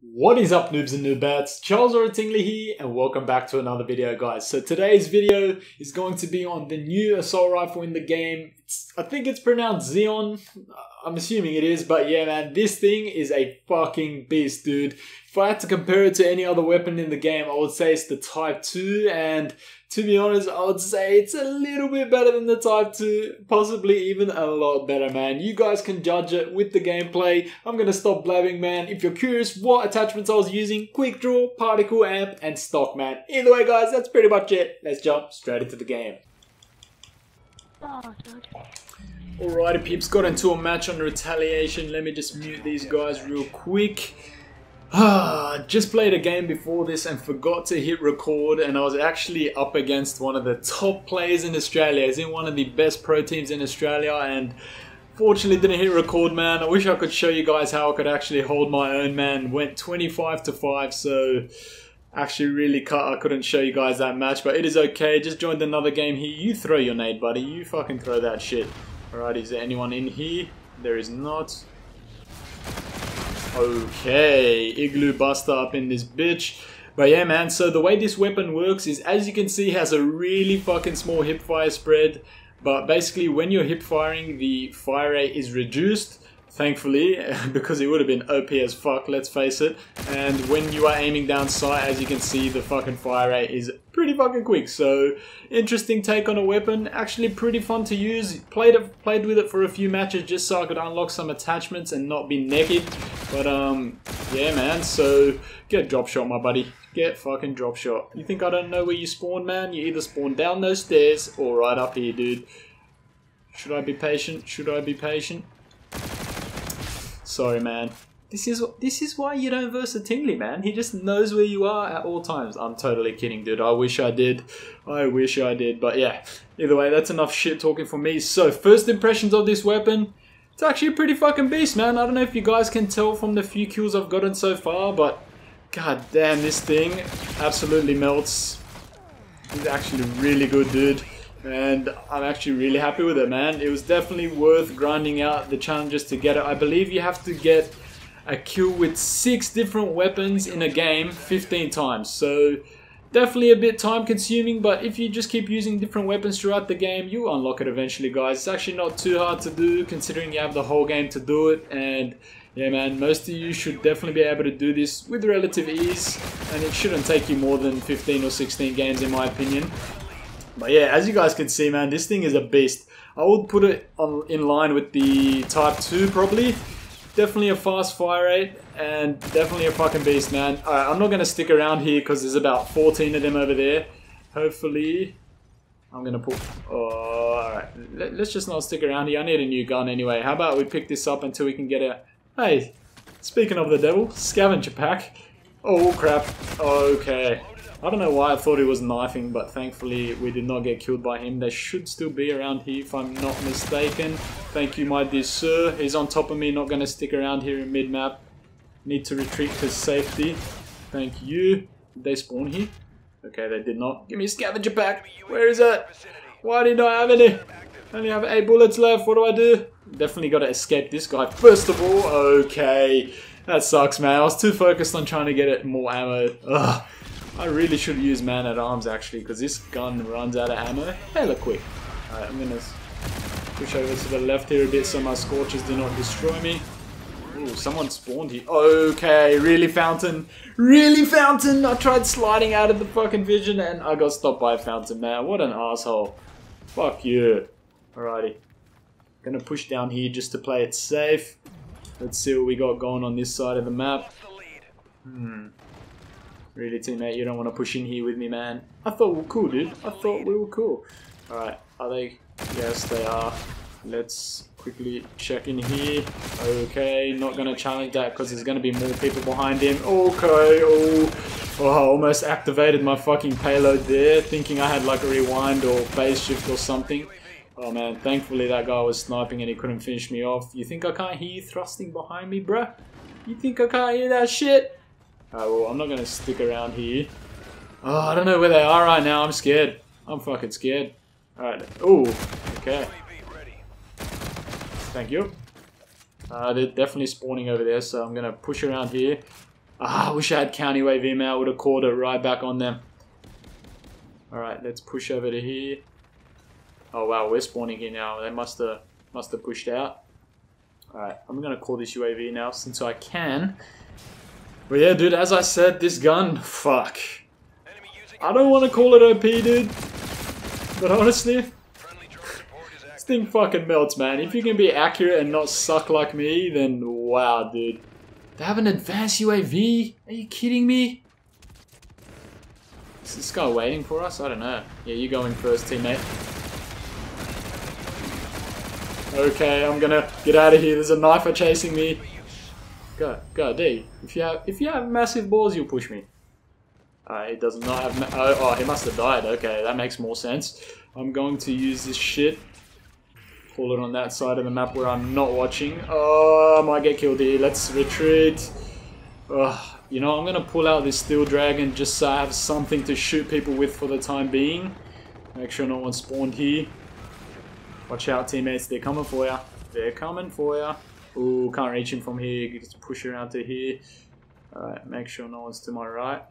What is up noobs and noobettes? Charles Oratingley here and welcome back to another video guys. So today's video is going to be on the new assault rifle in the game. It's, I think it's pronounced Xeon. I'm assuming it is, but yeah man, this thing is a fucking beast dude. If I had to compare it to any other weapon in the game, I would say it's the Type 2 and to be honest, I would say it's a little bit better than the Type 2, possibly even a lot better, man. You guys can judge it with the gameplay. I'm gonna stop blabbing, man. If you're curious what attachments I was using, quick draw, particle amp, and stock, man. Either way, guys, that's pretty much it. Let's jump straight into the game. Alrighty, peeps, got into a match on retaliation. Let me just mute these guys real quick. Ah, just played a game before this and forgot to hit record and I was actually up against one of the top players in Australia, as in one of the best pro teams in Australia and fortunately didn't hit record man. I wish I could show you guys how I could actually hold my own man. Went 25 to 5 so actually really cut I couldn't show you guys that match but it is okay. Just joined another game here. You throw your nade buddy. You fucking throw that shit. Alright, is there anyone in here? There is not. Okay, Igloo Buster up in this bitch. But yeah, man, so the way this weapon works is, as you can see, has a really fucking small hip fire spread. But basically, when you're hip firing, the fire rate is reduced thankfully, because it would have been OP as fuck, let's face it. And when you are aiming down sight, as you can see, the fucking fire rate is pretty fucking quick. So, interesting take on a weapon. Actually pretty fun to use. Played it, played with it for a few matches just so I could unlock some attachments and not be naked. But, um, yeah, man. So, get drop shot, my buddy. Get fucking drop shot. You think I don't know where you spawn, man? You either spawn down those stairs or right up here, dude. Should I be patient? Should I be patient? Sorry, man. This is this is why you don't verse a Tingley, man. He just knows where you are at all times. I'm totally kidding, dude. I wish I did. I wish I did. But yeah, either way, that's enough shit talking for me. So, first impressions of this weapon. It's actually a pretty fucking beast, man. I don't know if you guys can tell from the few kills I've gotten so far, but god damn, this thing absolutely melts. It's actually really good, dude and I'm actually really happy with it, man. It was definitely worth grinding out the challenges to get it. I believe you have to get a kill with six different weapons in a game 15 times, so definitely a bit time consuming, but if you just keep using different weapons throughout the game, you unlock it eventually, guys. It's actually not too hard to do, considering you have the whole game to do it, and yeah, man, most of you should definitely be able to do this with relative ease, and it shouldn't take you more than 15 or 16 games in my opinion. But yeah, as you guys can see, man, this thing is a beast. I would put it on in line with the Type 2 probably. Definitely a fast fire rate and definitely a fucking beast, man. I'm not going to stick around here because there's about 14 of them over there. Hopefully, I'm going to put... Oh, alright. Let, us just not stick around here. I need a new gun anyway. How about we pick this up until we can get a... Hey, speaking of the devil, scavenger pack. Oh, crap. Okay. I don't know why I thought he was knifing, but thankfully we did not get killed by him. They should still be around here if I'm not mistaken. Thank you, my dear sir. He's on top of me, not going to stick around here in mid-map. Need to retreat to safety. Thank you. Did they spawn here? Okay, they did not. Give me a scavenger pack. Where is it? Why did I have any? I only have eight bullets left. What do I do? Definitely got to escape this guy first of all. Okay. That sucks, man. I was too focused on trying to get it more ammo. Ugh. I really should use man at arms actually, because this gun runs out of ammo hella quick. Alright, I'm gonna push over to the left here a bit so my scorches do not destroy me. Ooh, someone spawned here. Okay, really fountain. Really fountain! I tried sliding out of the fucking vision and I got stopped by a fountain, man. What an asshole. Fuck you. Alrighty. Gonna push down here just to play it safe. Let's see what we got going on this side of the map. Hmm. Really, teammate, you don't want to push in here with me, man. I thought we were cool, dude. I thought we were cool. Alright, are they? Yes, they are. Let's quickly check in here. Okay, not going to challenge that because there's going to be more people behind him. Okay, oh, oh, I almost activated my fucking payload there, thinking I had like a rewind or phase shift or something. Oh man, thankfully that guy was sniping and he couldn't finish me off. You think I can't hear you thrusting behind me, bruh? You think I can't hear that shit? Well, I'm not going to stick around here. Oh, I don't know where they are right now. I'm scared. I'm fucking scared. Alright. Oh, okay. Thank you. Uh, they're definitely spawning over there, so I'm going to push around here. Ah, I wish I had counter UAV man. I would have called it right back on them. Alright, let's push over to here. Oh wow, we're spawning here now. They must have must have pushed out. Alright, I'm gonna call this UAV now since I can. But yeah, dude, as I said, this gun, fuck. I don't want to call it OP, dude. But honestly, this thing fucking melts, man. If you can be accurate and not suck like me, then wow, dude. They have an advanced UAV? Are you kidding me? Is this guy waiting for us? I don't know. Yeah, you go in first, teammate. Okay, I'm gonna get out of here. There's a knifer chasing me. Go, go, D. If you have, if you have massive balls, you'll push me. Uh, he does not have. Oh, oh, he must have died. Okay, that makes more sense. I'm going to use this shit. Pull it on that side of the map where I'm not watching. Oh, I might get killed here. Let's retreat. Ugh. You know, I'm going to pull out this Steel Dragon just so I have something to shoot people with for the time being. Make sure no one spawned here. Watch out, teammates. They're coming for you. They're coming for you. Ooh, can't reach him from here. Just push around to here. Alright, make sure no one's to my right.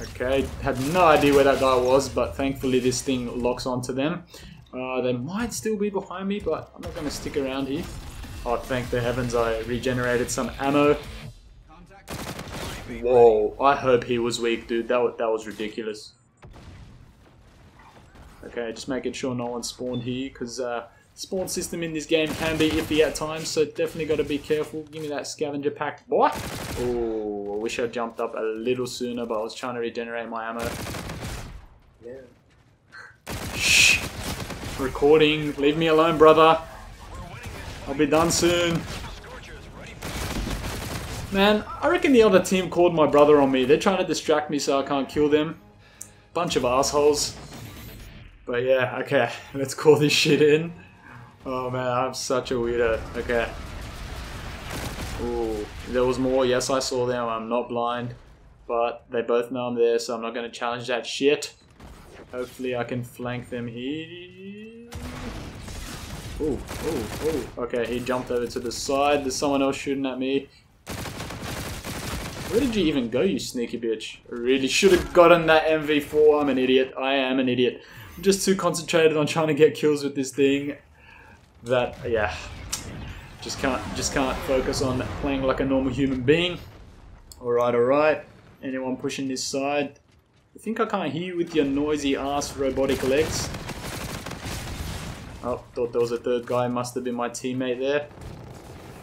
Okay, had no idea where that guy was, but thankfully this thing locks onto them. Uh, they might still be behind me, but I'm not going to stick around here. Oh, thank the heavens I regenerated some ammo. Whoa, I hope he was weak, dude. That was, that was ridiculous. Okay, just making sure no one spawned here, because uh, spawn system in this game can be iffy at times, so definitely got to be careful. Give me that scavenger pack, boy. Oh, I wish I jumped up a little sooner, but I was trying to regenerate my ammo. Yeah. Shh. Recording. Leave me alone, brother. I'll be done soon. Man, I reckon the other team called my brother on me. They're trying to distract me so I can't kill them. Bunch of assholes. But yeah, okay, let's call this shit in. Oh man, I'm such a weirdo. Okay. Ooh, there was more. Yes, I saw them. I'm not blind. But they both know I'm there, so I'm not going to challenge that shit. Hopefully I can flank them here. Ooh, ooh, ooh. Okay, he jumped over to the side. There's someone else shooting at me. Where did you even go, you sneaky bitch? I really should have gotten that NV4. I'm an idiot. I am an idiot. I'm just too concentrated on trying to get kills with this thing that, yeah, just can't, just can't focus on playing like a normal human being. Alright, alright. Anyone pushing this side? I think I can't hear you with your noisy ass robotic legs. Oh, thought there was a third guy. Must have been my teammate there.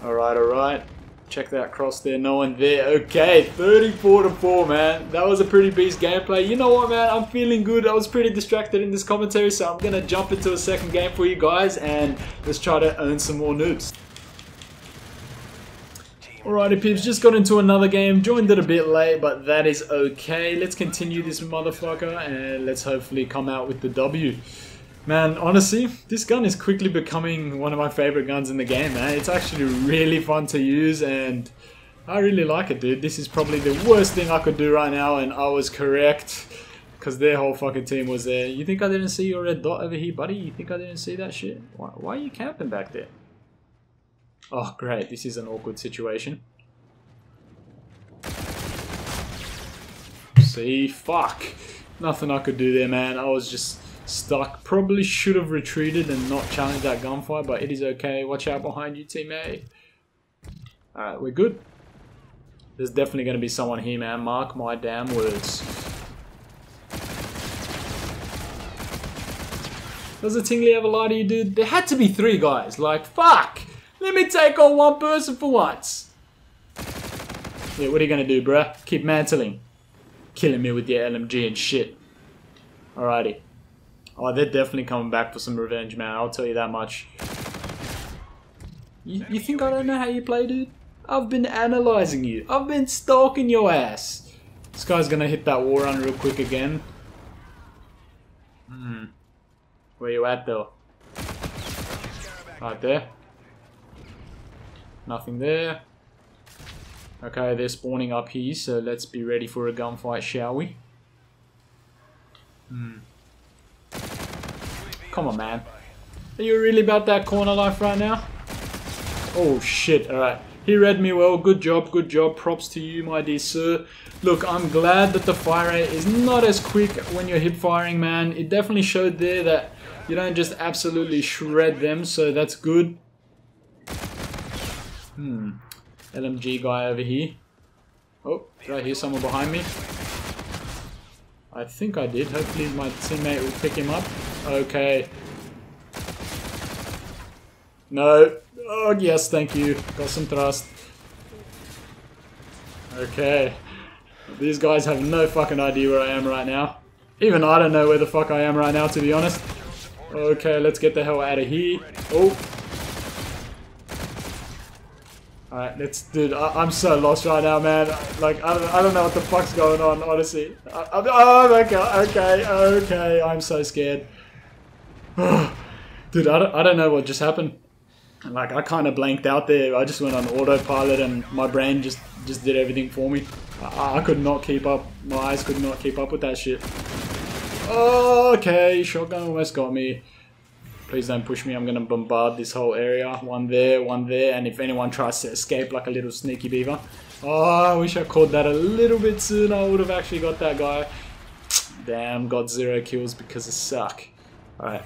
Alright, alright. Check that cross there. No one there. Okay, 34 to 4, man. That was a pretty beast gameplay. You know what, man? I'm feeling good. I was pretty distracted in this commentary, so I'm going to jump into a second game for you guys and let's try to earn some more noobs. Alrighty peeps, just got into another game, joined it a bit late, but that is okay. Let's continue this motherfucker and let's hopefully come out with the W. Man, honestly, this gun is quickly becoming one of my favorite guns in the game, man. It's actually really fun to use and I really like it, dude. This is probably the worst thing I could do right now and I was correct because their whole fucking team was there. You think I didn't see your red dot over here, buddy? You think I didn't see that shit? Why, why are you camping back there? Oh, great. This is an awkward situation. See? Fuck. Nothing I could do there, man. I was just stuck. Probably should have retreated and not challenged that gunfight, but it is okay. Watch out behind you, teammate. Alright, we're good. There's definitely going to be someone here, man. Mark my damn words. Does the Tingly ever lie to you, dude? There had to be three guys. Like, fuck! Let me take on one person for once. Yeah, what are you gonna do, bruh? Keep mantling. Killing me with your LMG and shit. Alrighty. Oh, they're definitely coming back for some revenge, man. I'll tell you that much. You, you think I don't know how you play, dude? I've been analyzing you. I've been stalking your ass. This guy's gonna hit that war run real quick again. Hmm. Where you at, though? Right there. Nothing there. Okay, they're spawning up here, so let's be ready for a gunfight, shall we? Hmm. Come on, man. Are you really about that corner life right now? Oh shit, alright. He read me well. Good job, good job. Props to you, my dear sir. Look, I'm glad that the fire rate is not as quick when you're hip firing, man. It definitely showed there that you don't just absolutely shred them, so that's good. Hmm. LMG guy over here. Oh, did I hear someone behind me? I think I did. Hopefully my teammate will pick him up. Okay. No. Oh, yes, thank you. Got some thrust. Okay. These guys have no fucking idea where I am right now. Even I don't know where the fuck I am right now, to be honest. Okay, let's get the hell out of here. Oh. Alright, let's... Dude, I, am so lost right now, man. Like, I don't, I don't know what the fuck's going on, honestly. I, I, oh my god, okay, okay. I'm so scared. Dude, I don't, I don't know what just happened. Like, I kind of blanked out there. I just went on autopilot and my brain just, just did everything for me. I, I could not keep up. My eyes could not keep up with that shit. Okay, shotgun almost got me. Please don't push me. I'm going to bombard this whole area. One there, one there. And if anyone tries to escape like a little sneaky beaver. Oh, I wish I caught that a little bit sooner. I would have actually got that guy. Damn, got zero kills because of suck. Alright.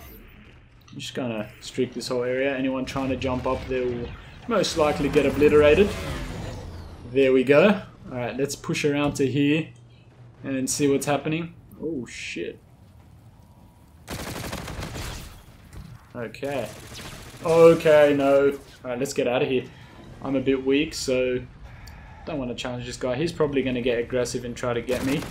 I'm just going to streak this whole area. Anyone trying to jump up there will most likely get obliterated. There we go. Alright, let's push around to here and see what's happening. Oh, shit. Okay. Okay, no. Alright, let's get out of here. I'm a bit weak, so don't want to challenge this guy. He's probably going to get aggressive and try to get me.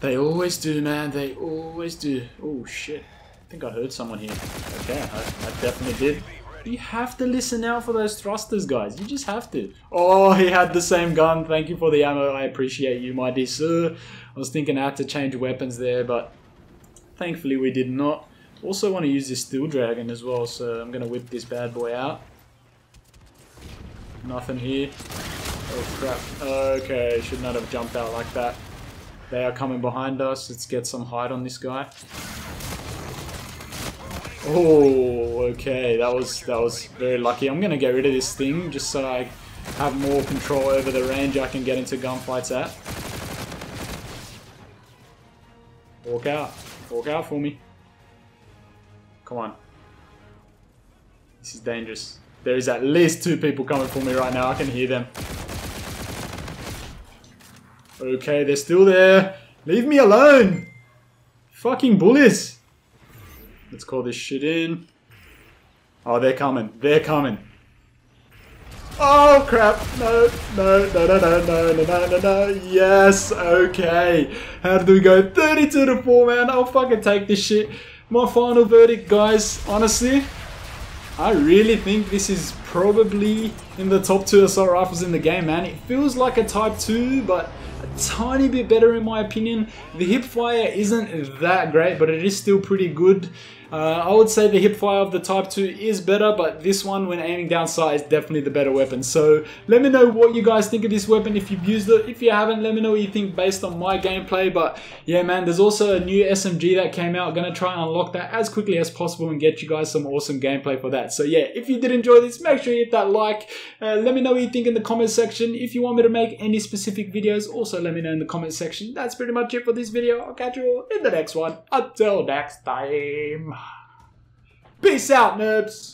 They always do, man. They always do. Oh, shit. I think I heard someone here. Okay, I, I definitely did. You have to listen out for those thrusters, guys. You just have to. Oh, he had the same gun. Thank you for the ammo. I appreciate you, my dear sir. I was thinking I had to change weapons there, but thankfully we did not. Also want to use this Steel Dragon as well, so I'm going to whip this bad boy out. Nothing here. Oh crap. Okay, should not have jumped out like that. They are coming behind us. Let's get some height on this guy. Oh, okay. That was that was very lucky. I'm gonna get rid of this thing just so I have more control over the range I can get into gunfights at. Walk out. Walk out for me. Come on. This is dangerous. There is at least two people coming for me right now. I can hear them. Okay, they're still there. Leave me alone. Fucking bullies. Let's call this shit in. Oh, they're coming. They're coming. Oh crap! No, no, no, no, no, no, no, no, no. Yes, okay. How did we go? 32 to 4, man. I'll fucking take this shit my final verdict, guys, honestly, I really think this is probably in the top two assault rifles in the game, man. It feels like a Type 2, but a tiny bit better in my opinion. The hip fire isn't that great, but it is still pretty good. Uh, I would say the hipfire of the Type 2 is better, but this one, when aiming down sight, is definitely the better weapon. So let me know what you guys think of this weapon if you've used it. If you haven't, let me know what you think based on my gameplay. But yeah, man, there's also a new SMG that came out. Gonna try and unlock that as quickly as possible and get you guys some awesome gameplay for that. So yeah, if you did enjoy this, make sure you hit that like. Uh, let me know what you think in the comment section. If you want me to make any specific videos, also let me know in the comment section. That's pretty much it for this video. I'll catch you all in the next one. Until next time. Peace out, nerds.